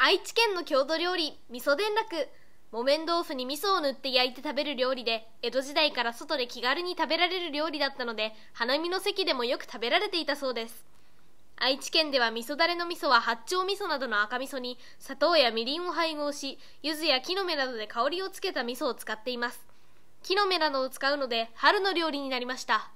愛知県の郷土料理味噌田楽。木綿豆腐に味噌を塗って焼いて食べる料理で江戸時代から外で気軽に食べられる料理だったので花見の席でもよく食べられていたそうです。愛知県では味噌だれの味噌は八丁味噌などの赤味噌に砂糖やみりんを配合し柚子や木の芽などで香りをつけた味噌を使っています。木の芽などを使うので春の料理になりました。